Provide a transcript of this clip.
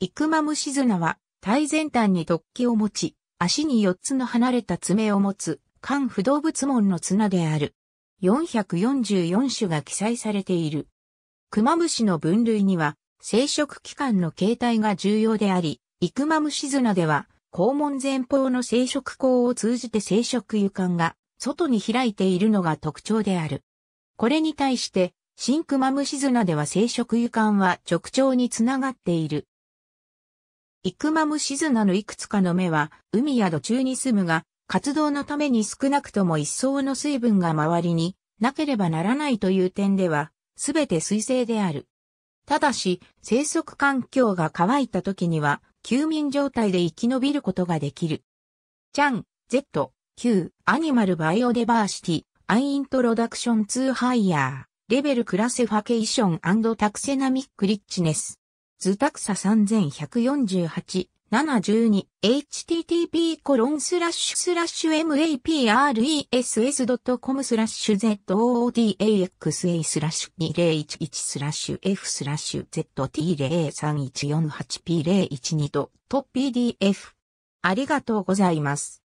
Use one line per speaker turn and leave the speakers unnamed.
イクマムシズナは、体前端に突起を持ち、足に4つの離れた爪を持つ、肝不動物門の綱である。444種が記載されている。クマムシの分類には、生殖器官の形態が重要であり、イクマムシズナでは、肛門前方の生殖口を通じて生殖油管が外に開いているのが特徴である。これに対して、シンクマムシズナでは生殖油管は直腸につながっている。異クマムシ綱のいくつかの目は海や土中に住むが、活動のために少なくとも一層の水分が周りになければならないという点では、すべて水性である。ただし、生息環境が乾いた時には、休眠状態で生き延びる。ことができる。 Zhang、Z、Q、Animal biodiversity、An introduction to higher、level classification taxonomic richness。Zootaxa 3148、712、http コロンスラッシュスラッシュ mapress.com スラッシュ zootaxa スラッシュ2011スラッシュ f スラッシュ zt03148p012 と PDF。ありがとうございます。